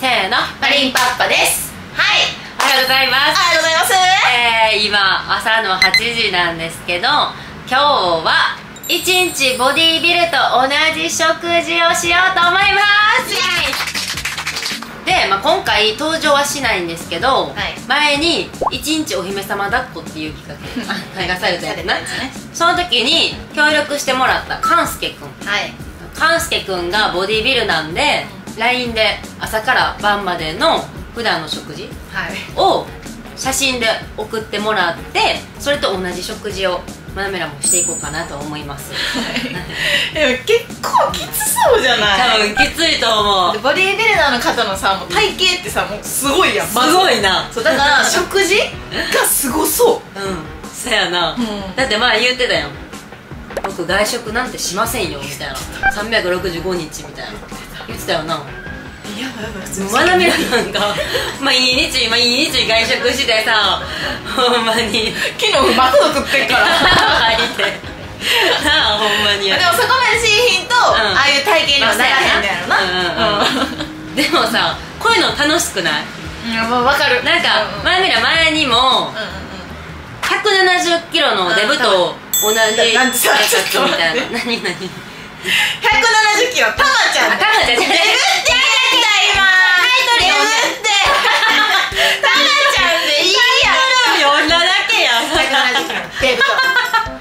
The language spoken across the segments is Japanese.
せーのマリンパッパです。はい。おはようございます。ありがとうございます。えー、今朝の8時なんですけど今日は一日ボディービルと同じ食事をしようと思います。で、まあ、今回登場はしないんですけど、はい。前に「一日お姫様抱っこ」っていう企画が されたやつね。その時に協力してもらった勘介くんはい。勘介くんがボディビルなんで LINE で朝から晩までの普段の食事はい。を写真で送ってもらってそれと同じ食事をマナメラもしていこうかなと思います。でも結構きつそうじゃない？多分きついと思う。ボディービルダーの方のさもう体型ってさもうすごいやんすごいな。そうだから 食事がすごそう。うん。そやな、うん。だって前言ってたやん。僕外食なんてしませんよみたいな。365日みたいな言ってたよな。やばいやばい普通に。マナメラなんか毎日毎日外食してさほんまに。昨日マクド食ってんから。入って。なあほんまに。でもそこまでしいひんと、ん。ああいう体型にはならへんだよな。うんうんでもさこういうの楽しくない？うんう分かる。なんかうんうんマナメラ前にもうんうんうん。170キロのデブと同じなんでさ生活みたいな。何何170キロタマちゃん。タイトル読んでたまちゃん。でいいやん読んだだけや170キロデブと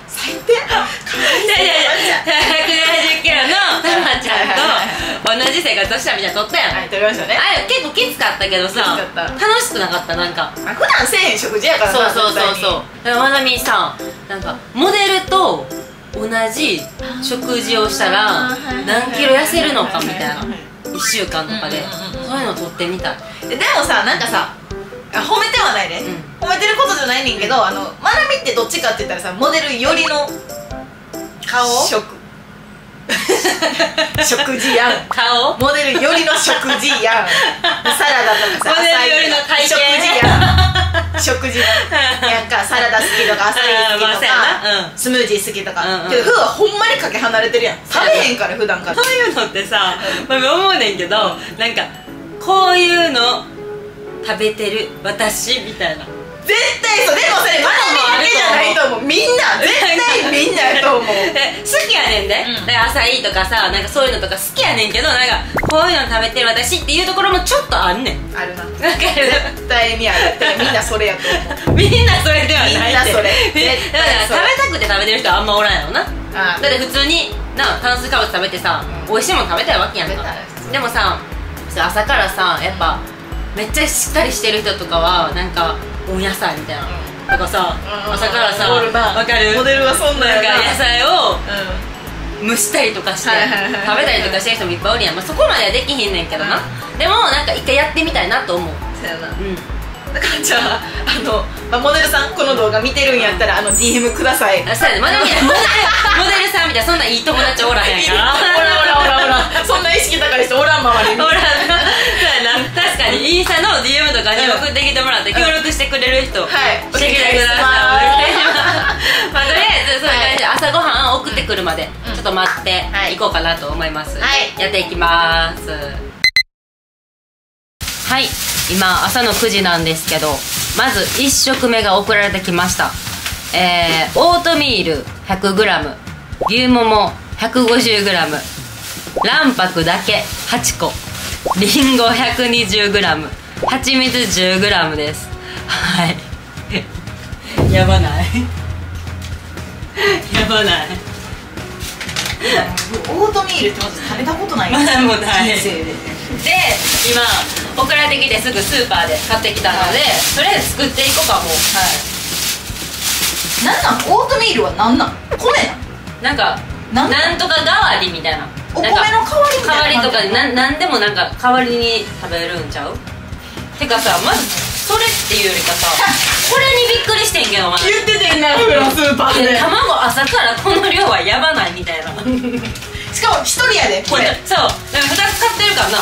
最低かわいいやいやいや170キロのタマちゃんと同じ生活をしたみたいなの撮ったやん、はい撮りましたね。あれ結構きつかったけどさ楽しくなかった？なんか。まあ普段せえへん食事やからなそうそうそうそう。まなみさなんかモデルと同じ食事をしたら何キロ痩せるのかみたいな。1週間とかで。そういうの撮ってみたい。ででもさなんかさあ褒めてはないね、う褒めてることじゃないねんけどあのまなみってどっちかって言ったらさモデル寄りの顔？食。食事やん。顔？モデル寄りの食事やん。サラダとかさモデル寄りの体型。食事やん食事。やん。かサラダ好きとかアサリ好きとか、スムージー好きとか、けどフーはほんまにかけ離れてるやん。食べへんから普段から。そういうのってさ、まあ、思うねんけどなんかこういうの食べてる私みたいな絶対そうでもそれまなみだけじゃないと思う。みんな絶対みんなやと思う。で好きやねんで、うん。だからアサイとかさなんかそういうのとか好きやねんけどなんかこういうの食べてる私っていうところもちょっとあんねん。あるな。わかる？絶対にある。みんなそれやと思う。みんなそれではないって。みんなそれ。だから食べたくて食べてる人はあんまおらんやろなあだって普通にな炭水化物食べてさ、美味しいもの食べたいわけやんか。でもさ朝からさやっぱめっちゃしっかりしてる人とかはなんか温野菜みたいな、とかさ、うん。朝からさわかる。モデルはそんなな。なんか野菜をう蒸したりとかして食べたりとかしてる人もいっぱいおるやん、まあ、そこまではできひんねんけどな、でもなんか一回やってみたいなと思う。んそうやな。うんだからじゃああの、まあ、モデルさんこの動画見てるんやったらあの DM ください。あそうやね。まあでもねモデルモデルさんみたいなそんないい友達おらへんから おらおらおらおらそんな意識高い人おらん周りに。ほらなそうやな。確かにインスタの DM とかに送ってきてもらって協力してくれる人、はい。してきてください。まあとりあえずそういう感じで朝ごはんを送ってくるまでうん。ちょっと待ってはい。いこうかなと思います、はい。やっていきます。はい今朝の9時なんですけどまず1食目が送られてきました。えー、オートミール 100g 牛もも 150g 卵白だけ8個りんご 120g 蜂蜜 10g です。はい。やばない。やばない。オートミールってまず食べたことないまだもない。人生でで今送られてきてすぐスーパーで買ってきたので、とりあえず作っていこうかも。うなんなん？オートミールはなんなん？米なん？なんかなん？なんとか代わりみたいな。お米の代わりみたいな代わりとかでななんでもなんか代わりに食べるんちゃう？てかさまずそれっていうよりかさ これにびっくりしてんけどまだ言っててんなフスーパーで。で卵朝からこの量はやばないみたいな しかも一人やでこれ。そう。でも2つ買ってるからな。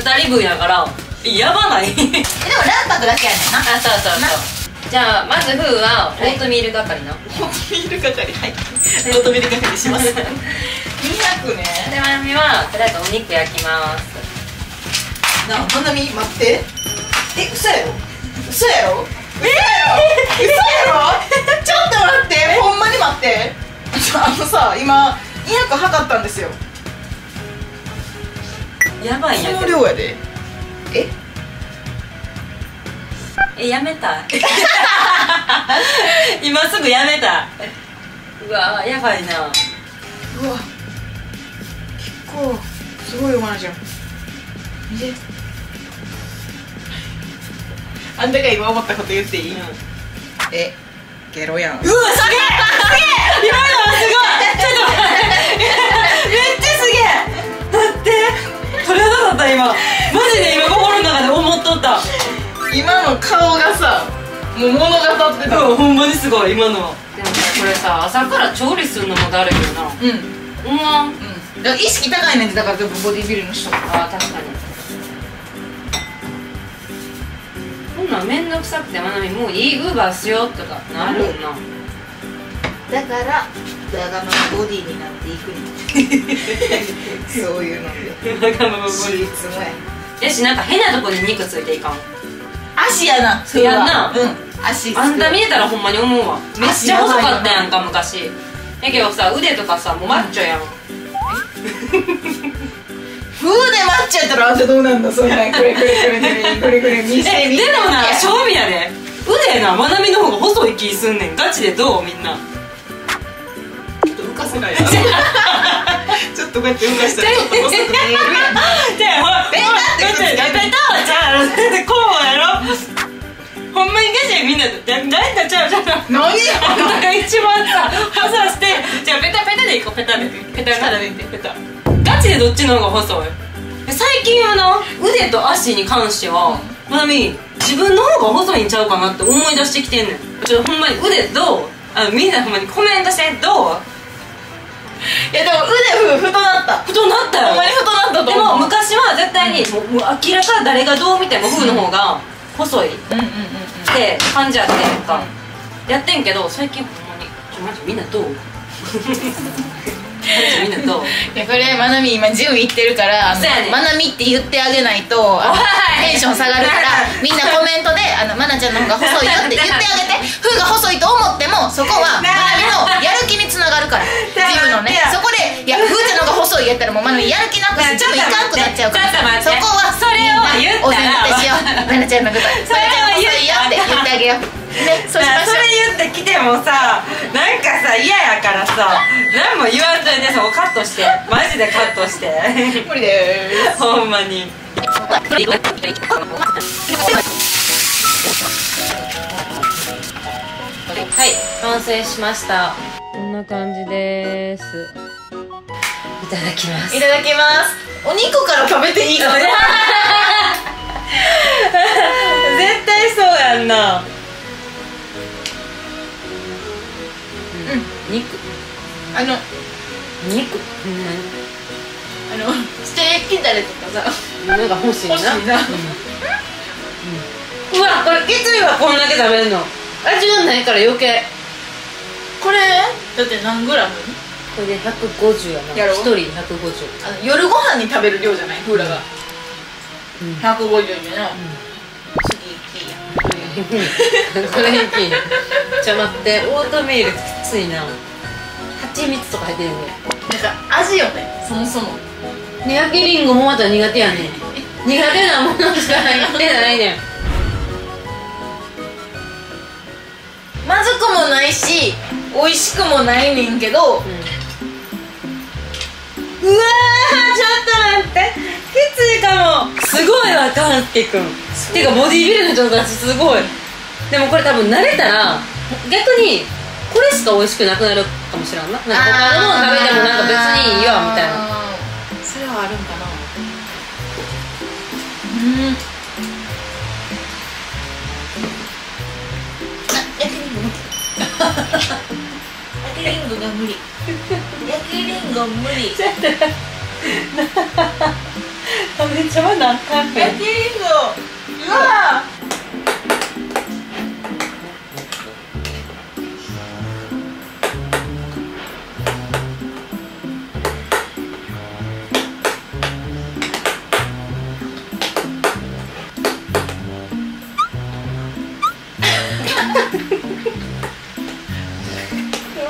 2人分やからやばない。でも卵白だけやねんな。あそうそうそう。じゃあまずフーはオートミール係な、オートミール係。は いオートミール係します。200ね。でまみはとりあえずお肉焼きます。なあまなみ待って。え嘘やろ？嘘やろ？嘘やろ？嘘やろ？ちょっと待ってほんまに待って。あのさ今200測ったんですよ。やばいんやそけど。の量やで。え？えやめた。い 今すぐやめた。いうわやばいな。うわ。結構すごいよまなちゃん。見て。あんたが今思ったこと言っていい、え？ゲロやん。うわすげえすげえ今のはすごい。ちょっと待って。めっちゃすげえ。待って鳥肌立った今。マジで今心の中で思っとった。今の顔がさもう物語ってた。うんほんまにすごい今の。はでもさこれさ朝から調理するのもだるいよな。うん。うんま。うん。だから意識高いねんてだから全部ボディビルの人あ確かにこんなんめんどくさくてまなみもういいウーバーしようとかなるんな。だからだがまボディになっていくねん そういうので。わがままボデシィ。ーツもややしなんか変なとこに肉ついていかん足やなそやんな。うん。足あんた見えたらほんまに思うわ。めっちゃ細かったやんか昔。やけどさ腕とかさもうマッチョやん風で待っちゃったらあんたどうなんだそんなんくれくれくれくれくれ見してえみでもな正味やで。腕なまなみの方が細い気すんねんガチでどう？みんな。ちょっと浮かせない ちょっとこうやって浮かしたらちょっと細く見えるやん。じゃあほらペタってくっつけてペタはじゃあこうやろほんまにガチでみんなで誰だちゃうちゃう何あんたが一番さ細してじゃあペタペタでいこうペタでペタペタでいってペタガチでどっちの方が細い？最近はな腕と足に関してはまなみ自分の方が細いんちゃうかなって思い出してきてんねん。ちょっとほんまに腕どう？あのみんなほんまにコメントしてどう？いやでも腕ふ太なった。太なったよ。ほんまに太なったと思う。でも昔は絶対に、もうもう明らか誰がどう見てもフーの方が細いっうんうんうんうん。て感じあってんか、やってんけど最近ほんまにちょマジみんなどう？みんなどういやこれまなみ今ジム行ってるからまなみって言ってあげないとテンション下がるから みんなコメントであのまなちゃんの方が細いよって言ってあげて。ふうが細いと思ってもそこはまなみのやる気につながるから ジムのね。そこでいやふうちゃんの方が細いやったらもうまなみやる気なくしてジム行かんくなっちゃうから。そこはそ言ったら。お膳立てしようまなちゃんのこと それを言いよって言ってあげよう。ねそうしましょそれ言ってきてもさなんかさ嫌やからさ何も言わんといてそこカットして。マジでカットして。う無理でーす。ほんまに。はい完成しました。こんな感じです。いただきます。いただきます。お肉から食べていいかな 絶対そうやんな。うん。肉。あの。肉。あの下焼きだれとかさ。なんか欲しいな。欲しいな。うわこれきついわこんだけ食べるの。味がないから余計。これだって何グラム？これで150やな。やろ？1人150あの夜ご飯に食べる量じゃない？フーラが、うん。150円じゃな、次いいやこれ平均ちょ待って。オートミールきついな。蜂蜜とか入ってるね。なんか味よね。そもそも。焼きりんごもまた苦手やね。ん苦手なものしか入ってないねん。まずくもないし美味しくもないねんけど、うわーちょっと待ってきついかもすごいわかんすけくんてかボディービルの人たちすごい。でもこれ多分慣れたら逆にこれしか美味しくなくなるかもしれんな。なんか他のもの食べてもなんか別にいいわみたいな。なそれはあるんかな。うん。あ焼焼きりんごが無理。焼きりんご無理 めっ難関めっちゃいいぞうわ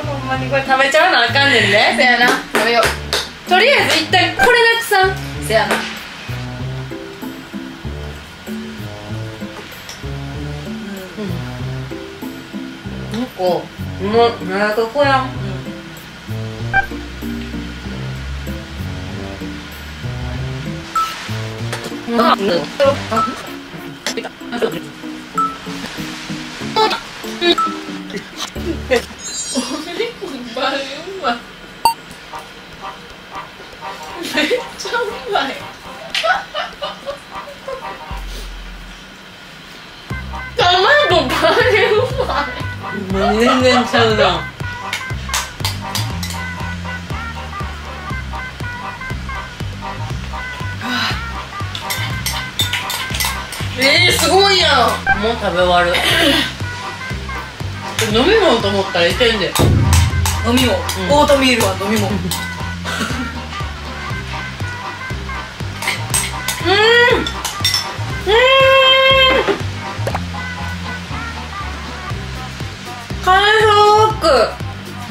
ほんまにこれ食べちゃうのあかんねんねせやな食べようとりあえず一旦これなくさんせやななんかもう長くこやんあ全然ちゃうなえー、すごいやん。もう食べ終わる。飲み物と思ったらいけんで。飲み物、うん。オートミールは飲み物。カ イフック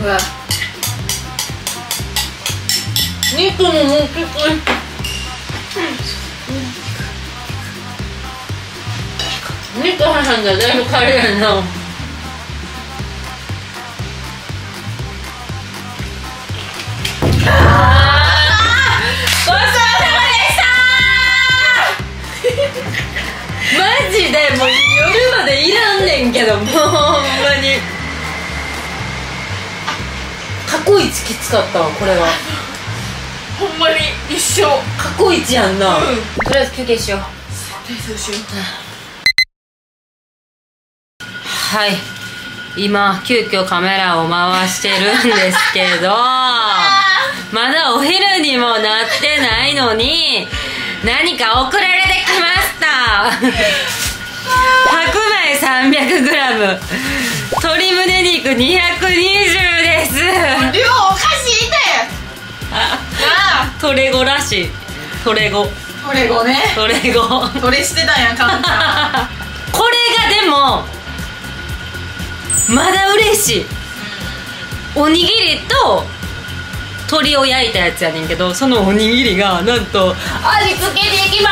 うわ肉ももう結構肉挟んだらだいぶカレーやなマジでもう夜までいらんねんけどもうほんまに。過去一きつかったわこれは。ほんまに一生過去一やんな、うん。とりあえず休憩しよう。そうしよはい。今急遽カメラを回してるんですけど まだお昼にもなってないのに何か送られてきました白米 300g 鶏胸肉220です。う量おかしいて。なあトレゴらしい。トレゴ。トレゴね。トレゴ。トレしてたんやカンちゃんこれがでもまだ嬉しい。おにぎりと鶏を焼いたやつやねんけどそのおにぎりがなんと味付けできま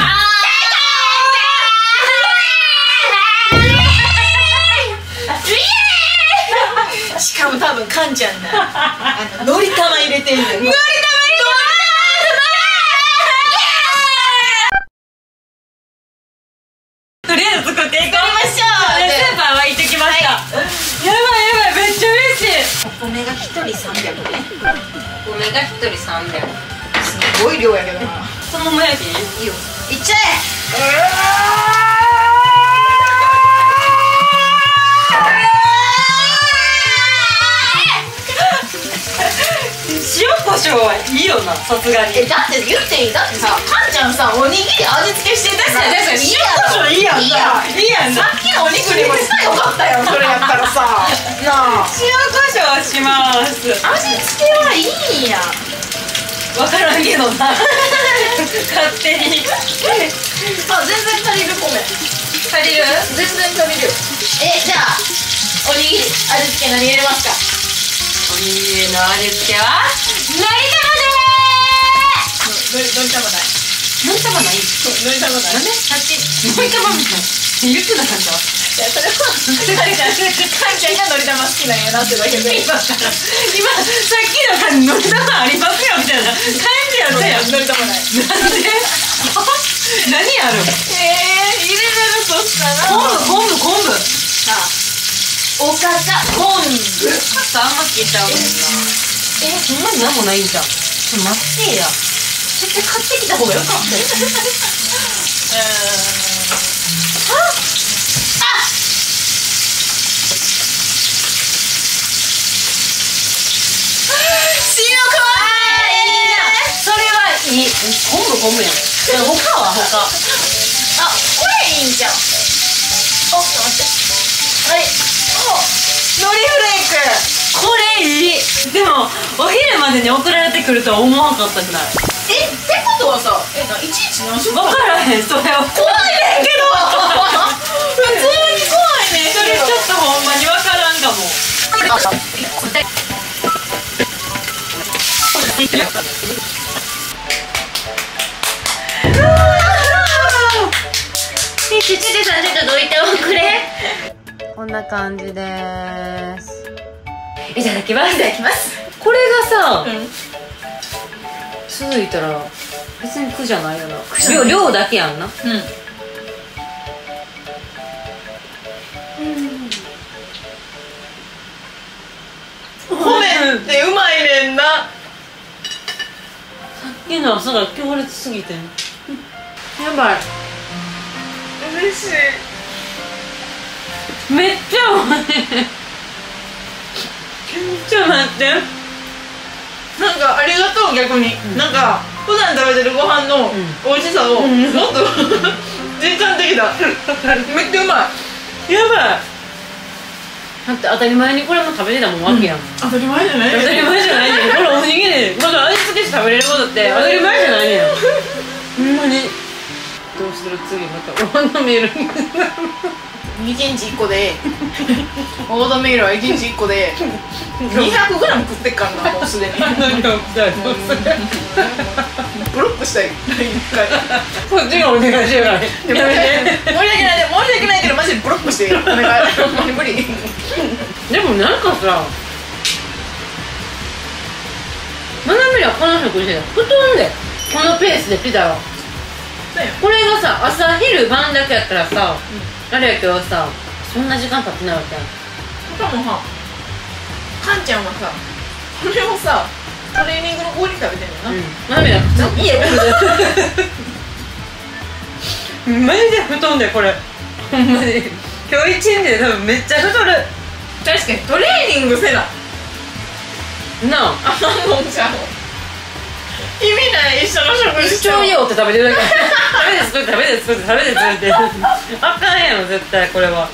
しかも多分カンちゃんだ。あののり玉入れてんねんのり玉入れとりあえず作っていこう。ましょうスーパーは行ってきました、やばいやばいめっちゃ嬉しい。お米が一人300ねお米が1人300すごい量やけどな。そのまま焼きねいいよ。いっちゃえ塩コショウはいいよなさすがに。えだって言っていい？だってさカンちゃんさおにぎり味付けしてたし。確かにいいやろ塩コショウいいやんいいやんいいやんな。さっきのお肉にもしよかったよそれやったらさ。なあ。塩コショウします。味付けはいいんや。分からんけどな。勝手に。あ全然足りる米。足りる？全然足りる。よえじゃあおにぎり味付け何入れますか？おにぎりの味付けはのり玉のりのり玉ない。でーのり玉ないのり玉ないなんでさっきのり玉みたい言ってなかったいやそれはカンちゃんカンちゃんがのり玉好きなんやなってだけで今さっきの感じのり玉ありますよみたいな感じやったやんのり玉ないなんで何あるえー、入れれるとしたら昆布昆布昆布さあおかか昆布ちょっとあんま聞いちゃうもんな。えほんまに何もないんじゃん。ちょっと待ってや。絶対買ってきた方がよかった。よ塩かそれはいい。昆布昆布やんで他は他。あこれいいんじゃん。おっと待って。はい海苔フレーク。これいい。でもお昼までに送られてくるとは思わんかったくない。えってことはさえないちいち何し分からへんそれは。怖いねんけど。普通に怖いねそれちょっとほんまに分からんかも。な感じです。いただきます。いただきます。これがさ、うん。続いたら別に苦じゃないよな。じゃない。量量だけやんな。うん。米ってうまいねんな。昨日朝が強烈すぎてやばい。嬉しいめっちゃうまい。ちょっと待って。なんかありがとう逆に、うん、なんか普段食べてるご飯の美味しさをもっと実感できためっちゃうまい。やばい。だって当たり前にこれも食べてたもんわけやん、うん、当たり前じゃない当たり前じゃないね。これおにぎり。まだ味付けして食べれることって当たり前じゃないねほんまに。どうする？次またお花見る。2日一個でオートメールは1日一個で二百グラム食ってっからなもうすでに。ブロックしたい。一回。そっちがお願いしてない。申し訳ない申し訳ないけどマジでブロックしてお願い。無理。でもなんかさまなはこの食事で布んでこのペースでピザはこれがさ朝昼晩だけやったらさ、うん。あれやけどさそんな時間経ってないわけしかもさかんちゃんはさこれをさトレーニングの後に食べてんのな、まなみは普通に家でマジで太んでこれ。ほんまに。今日一日で多分めっちゃ太る。確かにトレーニングせな。なあ。あんのんちゃう意味ない一緒の食事一生よって食べてるだけ。食べて作って食べて作って食べて作って。あかんやろ絶対これは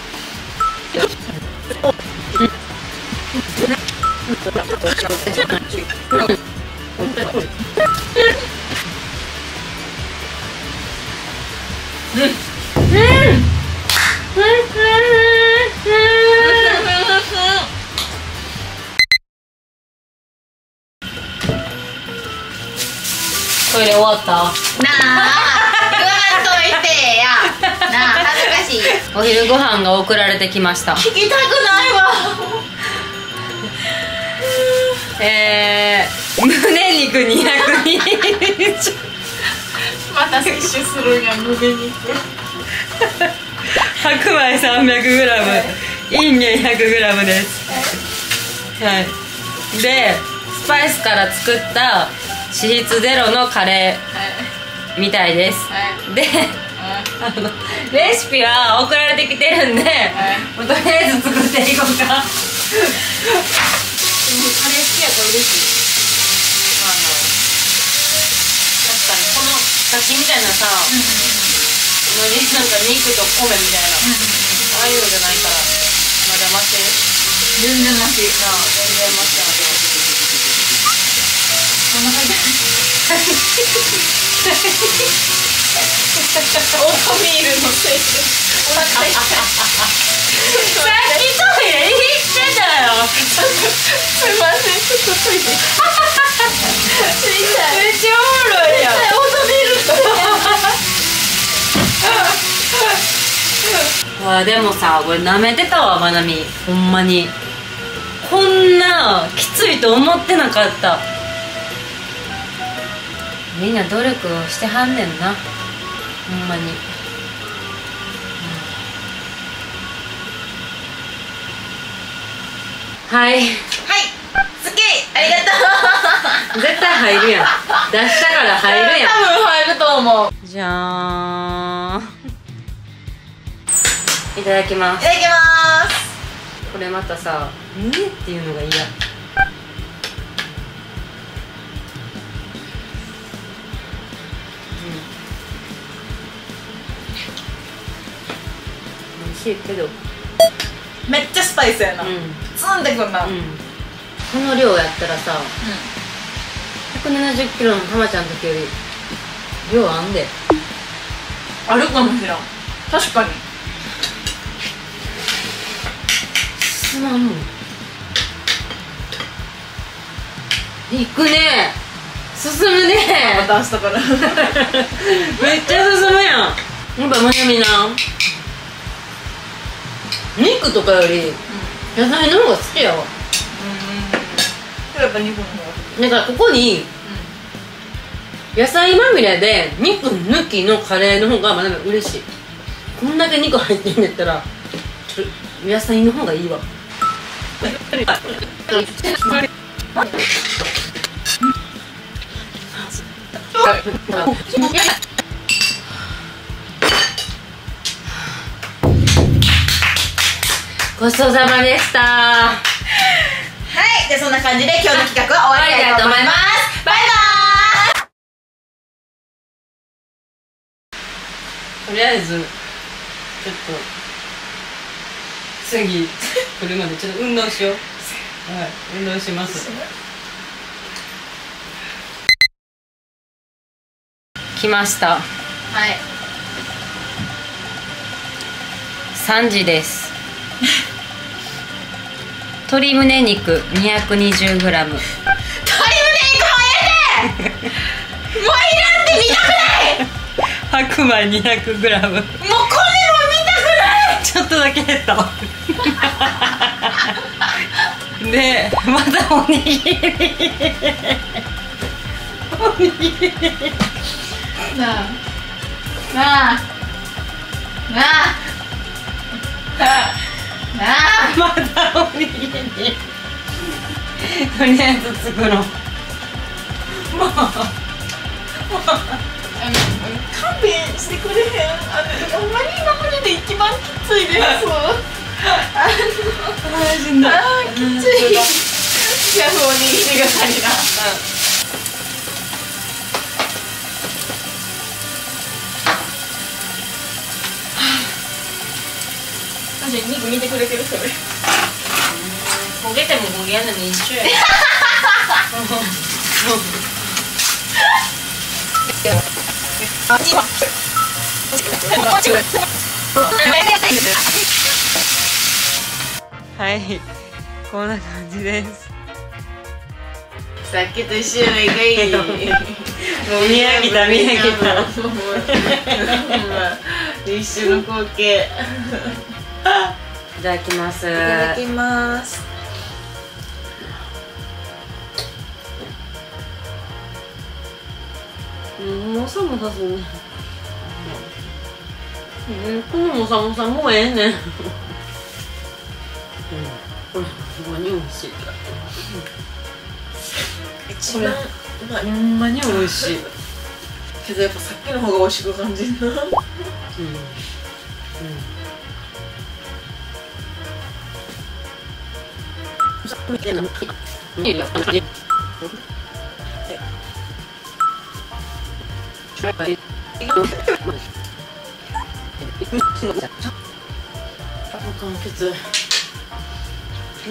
トイレ終わった？なあ。言わんといてや。なあ恥ずかしい。お昼ご飯が送られてきました。聞きたくないわ。えー、胸肉220また摂取するんや胸肉。白米 300g インゲン 100g です。はい。でスパイスから作った脂質ゼロのカレーみたいです。はであのレシピは送られてきてるんで、もうとりあえず作っていこうか。カレー好きやから嬉しい。確かにこのさっきみたいなさ、同じなんか肉と米みたいな、ああいうのじゃないからまだ待って。全然マシなあ全然待ってあげよそんな感じオートミールのせいでお腹痛いさっきトイレ行ってたよ。すいませんちょっとトイレ。めっちゃおもろいやんオートミールわでもさこれ舐めてたわまなみ。ほんまに。こんなきついと思ってなかった。みんな努力をしてはんねんな。ほんまに、うん。はい。はい。好き。ありがとう。絶対入るやん。出したから入るやん。多分入ると思う。じゃーん。いただきます。いただきます。これまたさ「ね」っていうのが嫌しいけど。めっちゃスパイスやな、うん、うん、ツンってくんな、うん。この量やったらさ170キロのたまちゃんの時より量あんで。あるかもしれん。確かに。すまん。いくね。進むね。また明日から。めっちゃ進むやん。やっぱまなみな肉とかより野菜の方が好きやわ。やっぱ肉の方がだからここに野菜まみれで肉抜きのカレーの方がまだ嬉しい。こんだけ肉入ってんねったら野菜の方がいいわ ごちそうさまでした。はい。でそんな感じで今日の企画は終わりたいと思います。バイバーイ。とりあえずちょっと次来るまでちょっと運動しよう。はい。運動します。来ました。はい。3時です鶏胸肉 220g 鶏胸肉も入れて もういらんって見たくない白米 200g もうこれも見たくない！ちょっとだけ減った。わ でまたおにぎり。おにぎり。なあなあ。なあ。なあああまたおにぎりとりあえず作ろうもうあの勘弁してくれへんあのほんまに今までで一番きついですあしんどいあーきついじゃあおにぎりが足りなジで肉見てくれてるそれ焦げても焦げやんでも一緒や。はいこんな感じです。さっきと一緒やないかいもう見上げた見上げたもうほんま。一緒の光景いただきます。いただきます。うんもさもさすね。うんこのもさもさもうええねん。うんこれほんまに美味しい一番うまいほんまに美味しい。けどやっぱさっきの方が美味しく感じるな。うん。完結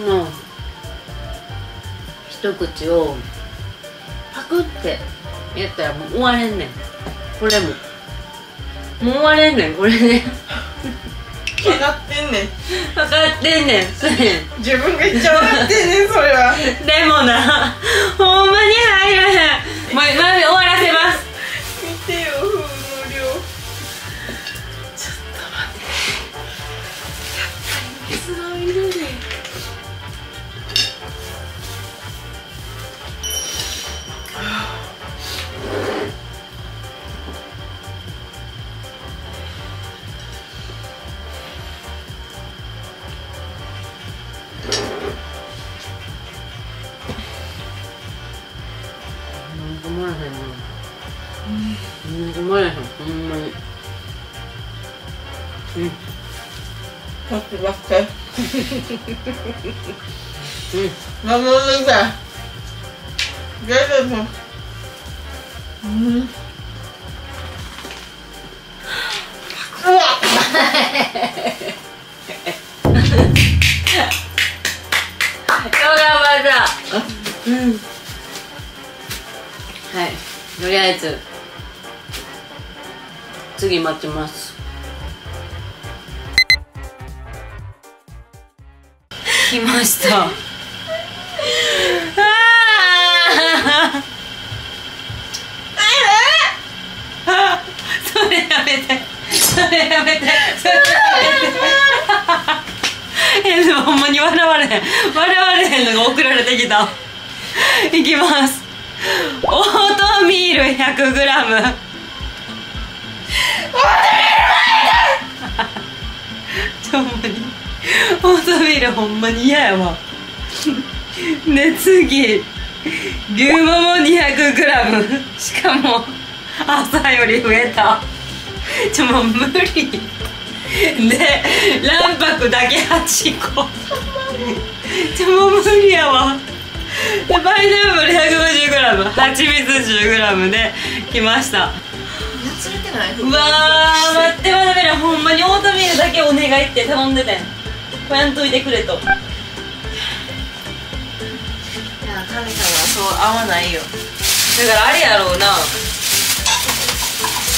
の一口をパクってやったらもう終われんねん。これも。もう終われんねんこれね。分かってんねん。分かってんねん。それ自分が一番分かってんねんそれはでもなほんまに入らへん。も終わらせまうん。守るさ。ん。うん。はい。とりあえず次待ちます。来ました。ああそれやめて。それやめて。それやめて。えでもほんまに笑われへん。笑われへんのが送られてきた。いきます。オートミール 100g ちょほんまにオートミールほんまに嫌やわ。で次牛もも 200g しかも朝より増えた。ちょもう無理。で卵白だけ8個ちょもう無理やわ。でパイナップル 150g 蜂蜜 10g できました。うわー待って待ってほんまにオートミールだけお願いって頼んでてんこうやんといてくれと。いや神様はそう合わないよ。だからあれやろうな。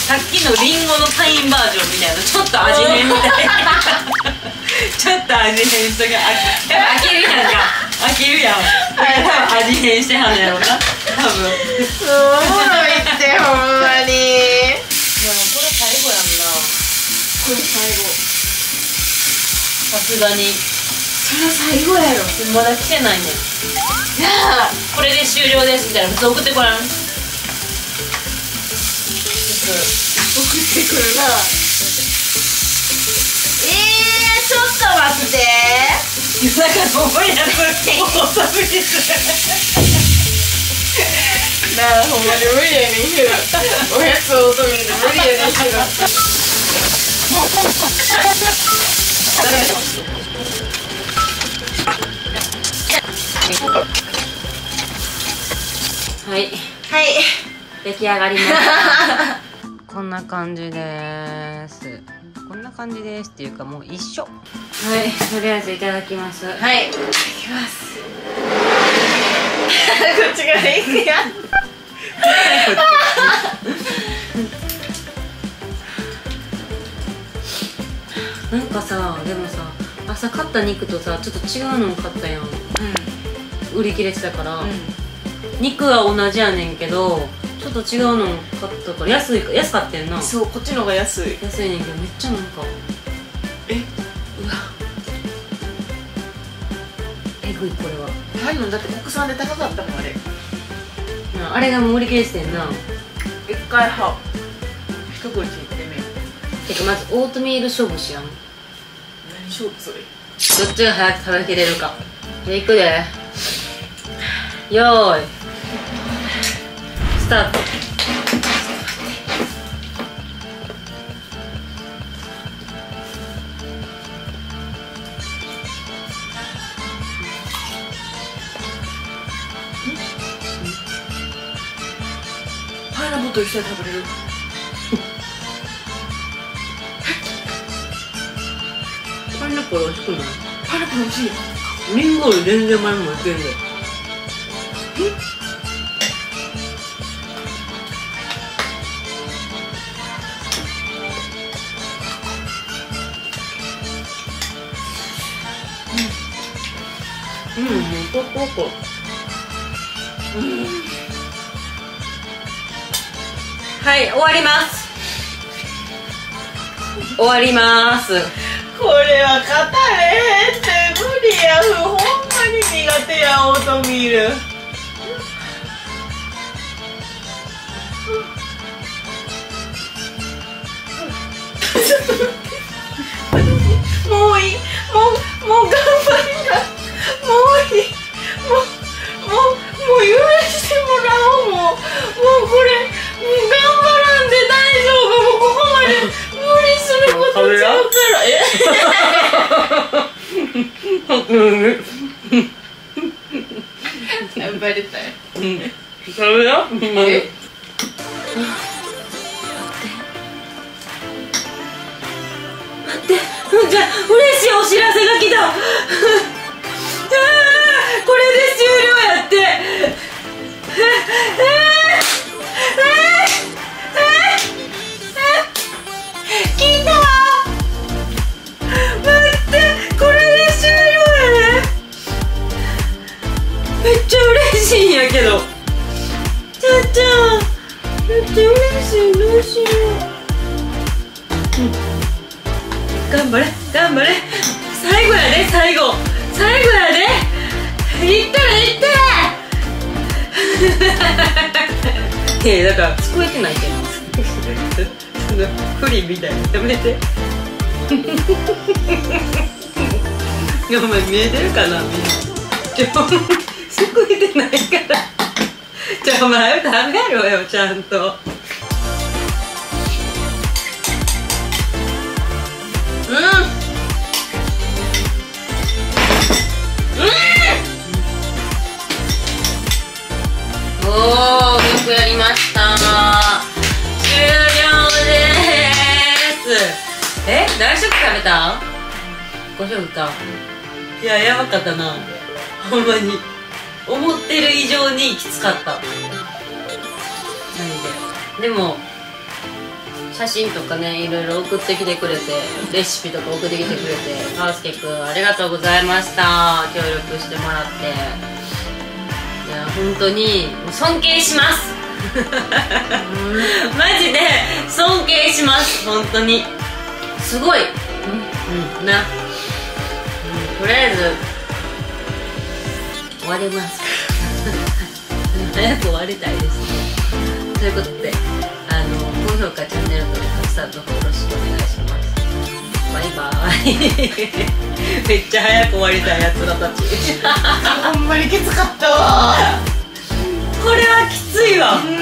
さっきのリンゴのパインバージョンみたいなちょっと味変みたいな。ちょっと味変しとけあやっぱ飽きるやんか。飽きるやん。だか味変してはんのやろうな。多分。おもろいってほんまに。いやこれ最後やんな。これ最後さすがに。それ最後やろ。まだ来てないねん。いやこれで終了です。みたいな。普通送ってこらん。送ってくるな。えー、ちょっと待って。となんか重いやつおさびです。なあほんまに無理やねんけどおやつを求めるの無理やねんけどはい。はい。出来上がりました。こんな感じです。こんな感じですっていうかもう一緒。はい。とりあえずいただきます。はい。いただきます。こっちからいくや なんかさでもさ朝買った肉とさちょっと違うの買ったやん。売り切れてたから、肉は同じやねんけどちょっと違うの買ったから安い安かってんな。そうこっちの方が安い。安いねんけどめっちゃなんかえ？うわ。えぐいこれは。タイのだって国産で高かったもんあれ。なあれがもう売り切れててんな。一回は一口いってみてかまずオートミール勝負しやん勝負それ。っちが早く食べきれるか。じゃいくで。よーい。スタート。パイナップルと一緒に食べれる？パイナップル美味しくないパイナップル美味しいリンゴより全然前もいけるでうん、うん、もうポコポコはい、終わります。終わります。れは語れへんって無理やふほんまに苦手やオートミールべちゃんちゃんめっちゃ嬉しいどうしよう頑張れ頑張れ。最後やで最後。最後やで。いったらいった いやだから聞こえてないけど。その不利みたいな。やめて。お前見えてるかなみんな。聞こえてないから。じゃあお前食べろよちゃんと。うん。おおよくやりました。終了です。え何食食べた？5食かいややばかったな。ほんまに。思ってる以上にきつかった。何で。でも写真とかねいろいろ送ってきてくれてレシピとか送ってきてくれてカウスケくんありがとうございました。協力してもらって。いや本当に尊敬します。マジで尊敬します。本当に。すごい。うん。な、うん、とりあえず終わります早く終わりたいですね。ということであの高評価チャンネル登録たくさんのフォローしてお願いします。バイバイ。めっちゃ早く終わりたいやつらたち。ほんまにきつかったわ。これはきついわ、うん